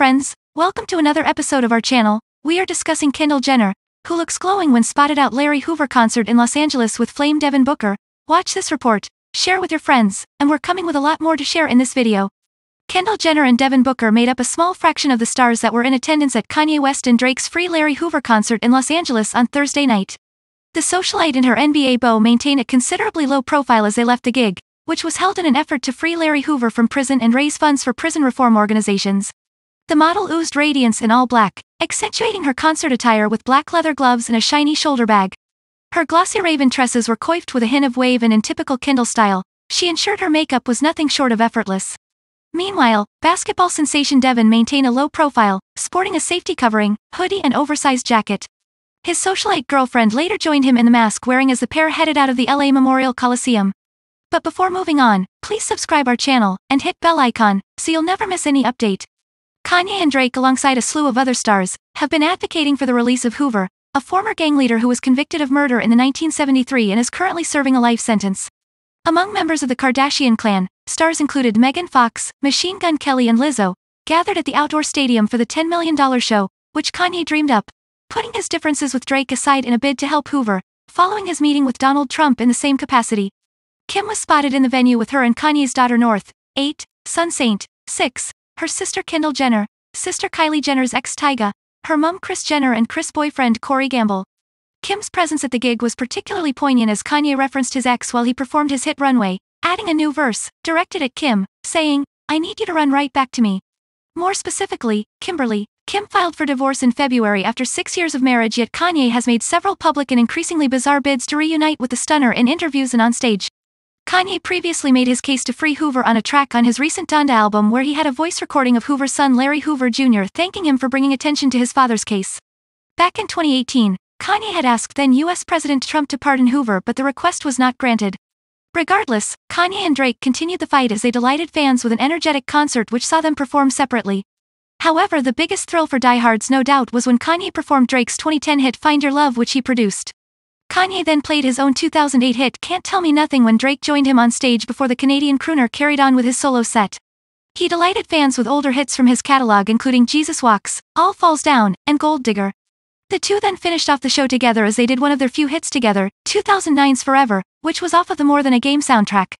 friends, welcome to another episode of our channel. We are discussing Kendall Jenner, who looks glowing when spotted at Larry Hoover concert in Los Angeles with Flame Devin Booker. Watch this report, share with your friends, and we're coming with a lot more to share in this video. Kendall Jenner and Devin Booker made up a small fraction of the stars that were in attendance at Kanye West and Drake's free Larry Hoover concert in Los Angeles on Thursday night. The socialite and her NBA beau maintained a considerably low profile as they left the gig, which was held in an effort to free Larry Hoover from prison and raise funds for prison reform organizations. The model oozed radiance in all black, accentuating her concert attire with black leather gloves and a shiny shoulder bag. Her glossy raven tresses were coiffed with a hint of wave and in typical Kendall style, she ensured her makeup was nothing short of effortless. Meanwhile, basketball sensation Devin maintained a low profile, sporting a safety covering, hoodie and oversized jacket. His socialite girlfriend later joined him in the mask wearing as the pair headed out of the LA Memorial Coliseum. But before moving on, please subscribe our channel and hit bell icon so you'll never miss any update. Kanye and Drake alongside a slew of other stars have been advocating for the release of Hoover, a former gang leader who was convicted of murder in the 1973 and is currently serving a life sentence. Among members of the Kardashian clan, stars included Megan Fox, Machine Gun Kelly and Lizzo, gathered at the outdoor stadium for the $10 million show, which Kanye dreamed up, putting his differences with Drake aside in a bid to help Hoover, following his meeting with Donald Trump in the same capacity. Kim was spotted in the venue with her and Kanye's daughter North, 8, son Saint, 6, her sister Kendall Jenner, sister Kylie Jenner's ex Tyga, her mum Kris Jenner and Kris boyfriend Corey Gamble. Kim's presence at the gig was particularly poignant as Kanye referenced his ex while he performed his hit Runaway, adding a new verse, directed at Kim, saying, I need you to run right back to me. More specifically, Kimberly, Kim filed for divorce in February after six years of marriage yet Kanye has made several public and increasingly bizarre bids to reunite with the stunner in interviews and on stage. Kanye previously made his case to free Hoover on a track on his recent Donda album where he had a voice recording of Hoover's son Larry Hoover Jr. thanking him for bringing attention to his father's case. Back in 2018, Kanye had asked then US President Trump to pardon Hoover but the request was not granted. Regardless, Kanye and Drake continued the fight as they delighted fans with an energetic concert which saw them perform separately. However the biggest thrill for diehards no doubt was when Kanye performed Drake's 2010 hit Find Your Love which he produced. Kanye then played his own 2008 hit Can't Tell Me Nothing when Drake joined him on stage before the Canadian crooner carried on with his solo set. He delighted fans with older hits from his catalog including Jesus Walks, All Falls Down, and Gold Digger. The two then finished off the show together as they did one of their few hits together, 2009's Forever, which was off of the More Than a Game soundtrack.